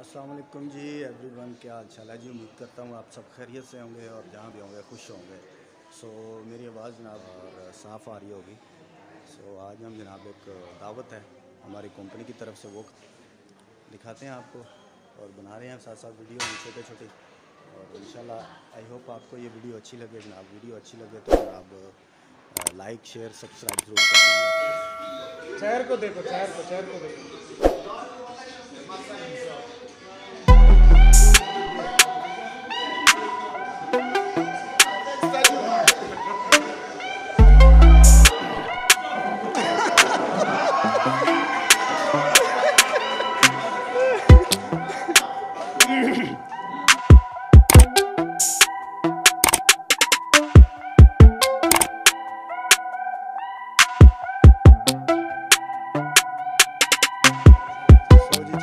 अस्सलाम जी every one क्या हाल चाल है? जी उम्मीद करता हूँ आप सब खैरियत से होंगे और जहाँ भी होंगे खुश होंगे। सो so, मेरी आवाज़ जनाब साफ़ आ रही होगी। सो so, आज हम जनाब एक दावत है हमारी कंपनी की तरफ़ से वो दिखाते हैं आपको और बना रहे हैं साथ साथ वीडियो हम छोटे छोटे और इन आई होप आपको ये वीडियो अच्छी लगे जनाब। वीडियो अच्छी लगे तो जनाब लाइक शेयर सब्सक्राइब ज़रूर कर शहर को देखो शहर को शहर को देखो।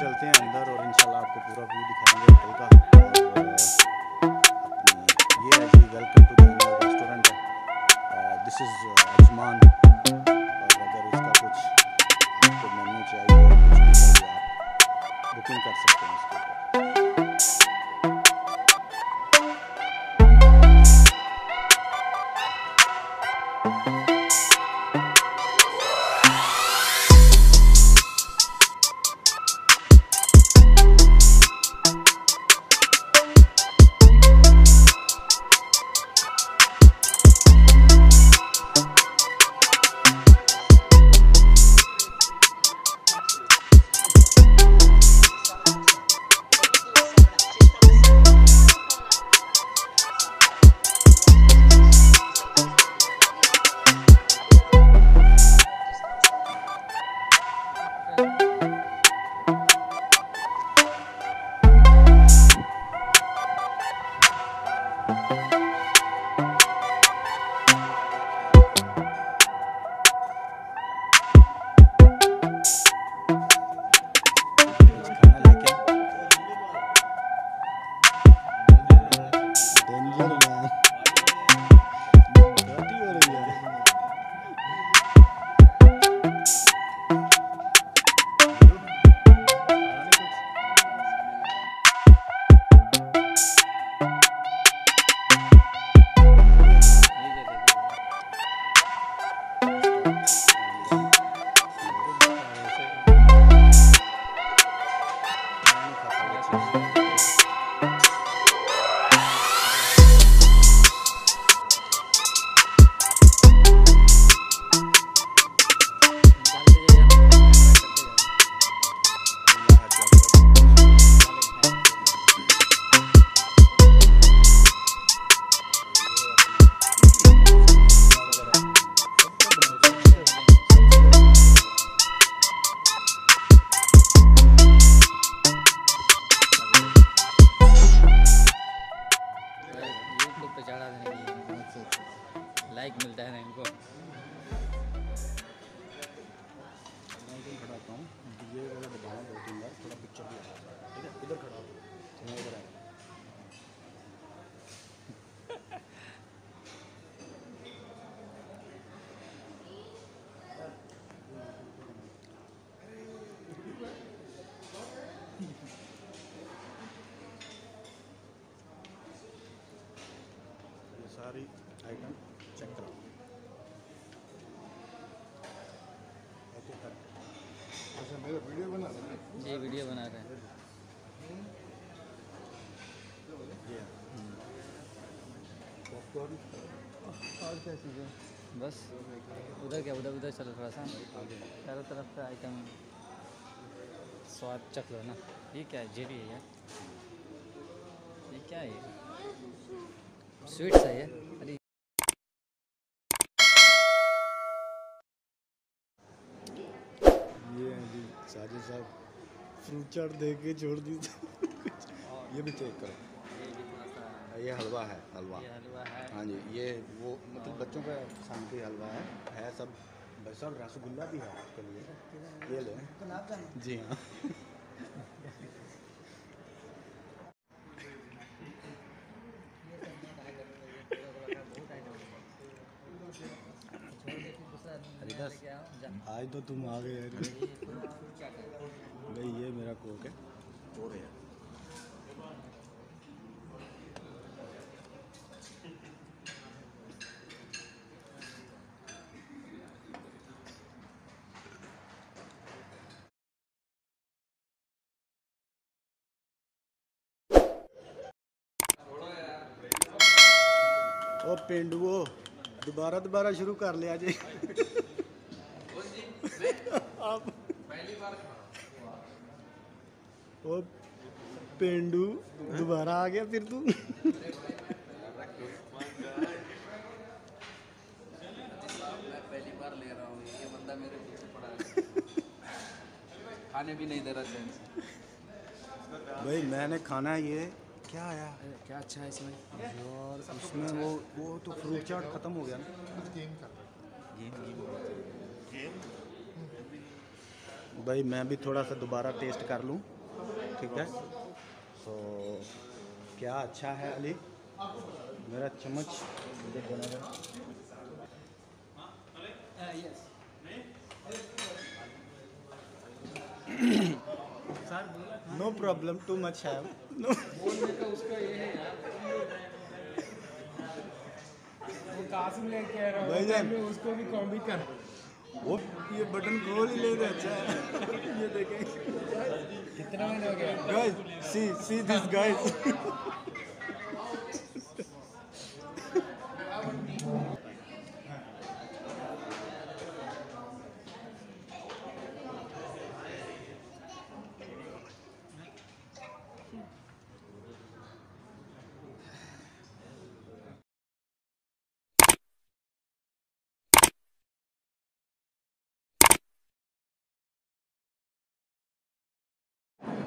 चलते हैं अंदर और इंशाल्लाह आपको पूरा व्यू दिखाएँगे, होटल का। ये है जी welcome to the restaurant this is Ajman अगर इसका कुछ आपको मेन्यू चाहिए, कुछ भी चाहिए आप बुकिंग कर सकते हैं इसके। आइटम चेक कराओ। करके अच्छा मेरा वीडियो बना रहे हैं जी वीडियो बना रहे हैं। पॉपकॉर्न और क्या चीज़ें बस उधर क्या उधर उधर चलो थोड़ा सा। चारों तरफ़ का आइटम। स्वाद चख लो ना। ये क्या है? जेली है यार। ये क्या है? स्वीट्स है ये। अरे ये हैं जी साजिद साहब फ्रूट चाट दे के छोड़ दी ये भी चेक करो। ये हलवा है हलवा। ये हलवा है। हाँ जी ये वो मतलब बच्चों का शांति हलवा है। है सब बस और रसगुल्ला भी है आपके लिए। ये ले। जी हाँ। तो तुम आ गए यार। भाई, ये मेरा कोक है। चोर है ਉਹ ਪਿੰਡੂਓ ਦੁਬਾਰਾ ਦੁਬਾਰਾ ਸ਼ੁਰੂ ਕਰ ਲਿਆ आप। पहली बार वो पेंडू दोबारा आ गया फिर तू। खाने भी नहीं दे रहा भाई मैंने खाना ये क्या आया? क्या अच्छा है इसमें? और उसमें वो वो तो फ्रूट चाट खत्म हो गया ना। गेम गेम गेम भाई मैं भी थोड़ा सा दोबारा टेस्ट कर लूँ ठीक है? तो क्या अच्छा है अली? मेरा चम्मच नो प्रॉब्लम टू मच है। मैं उसको भी कॉपी कर। वो ये बटन खोल ही ले रहे अच्छा। है ये देखें। कितना महीना हो गया? Guys see see this guys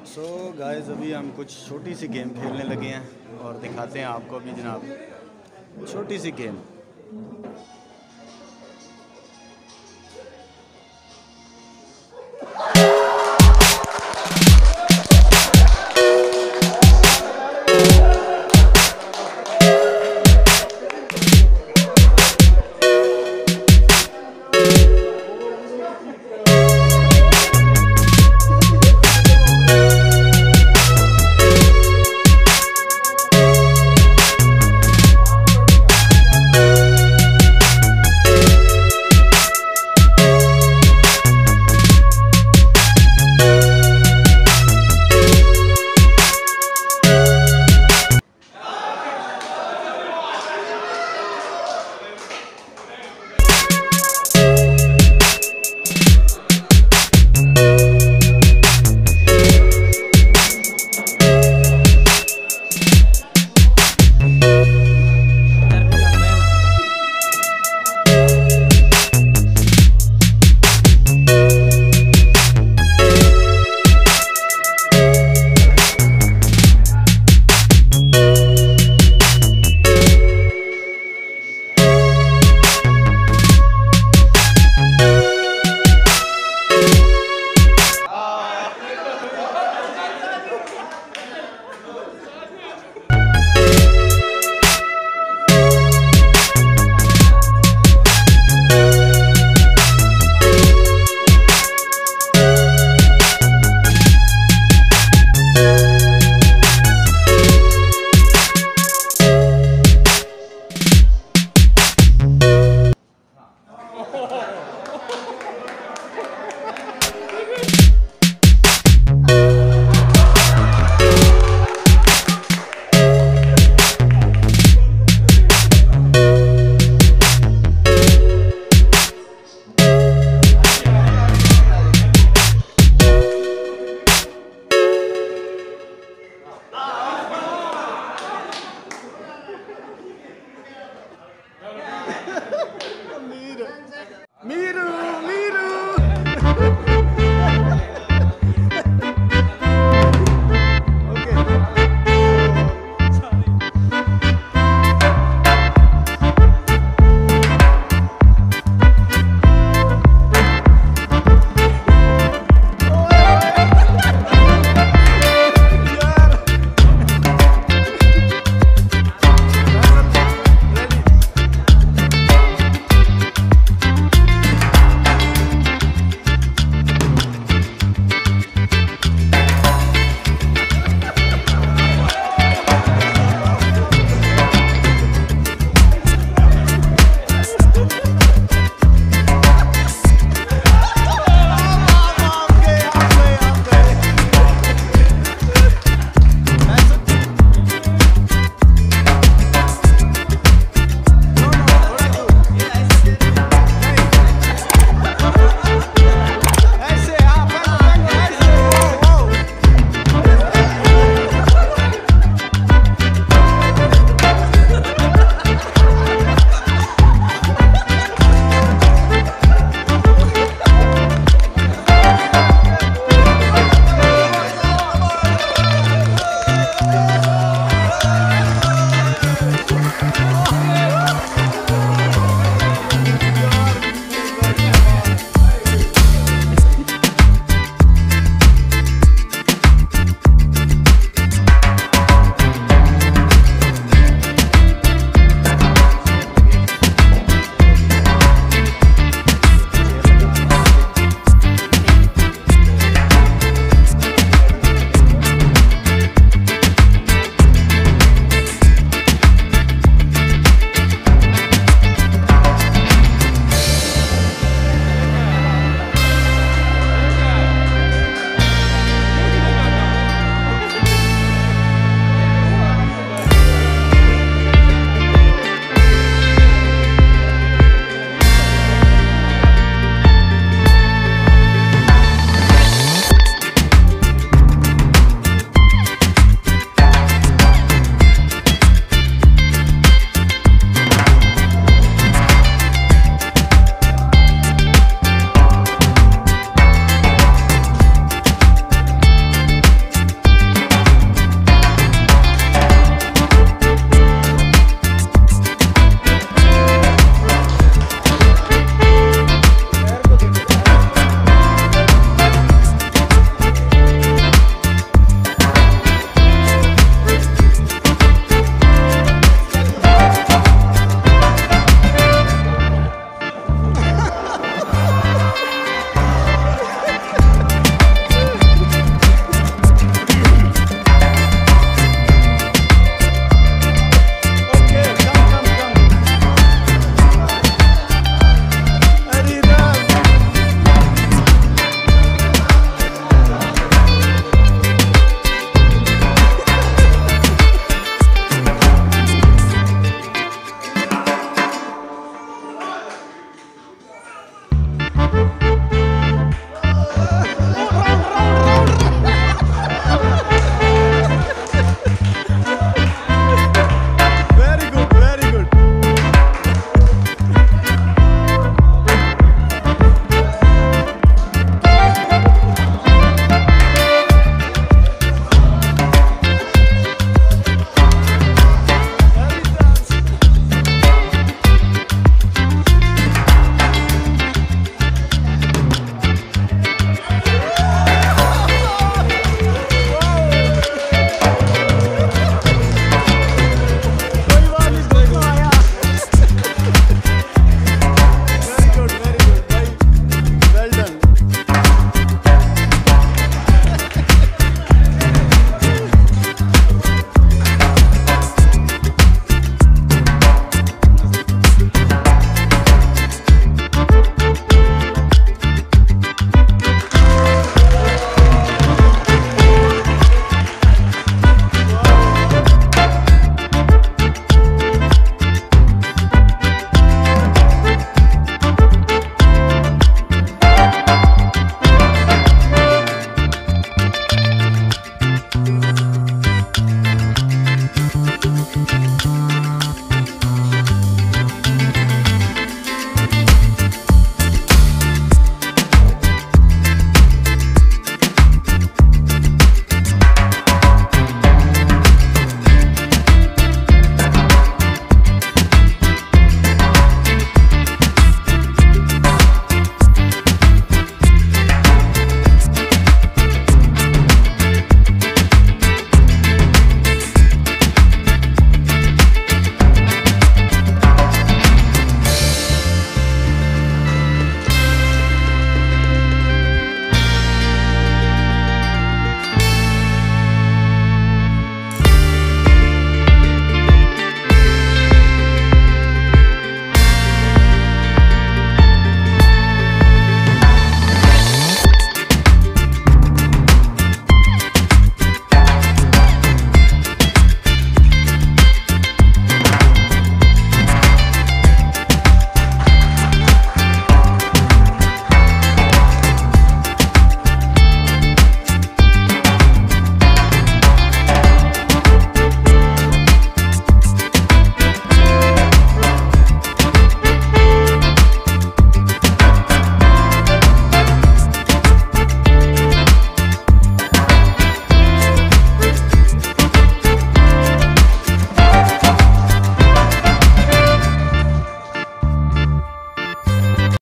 so so, guys अभी हम कुछ छोटी सी गेम खेलने लगे हैं और दिखाते हैं आपको अभी जनाब। छोटी सी गेम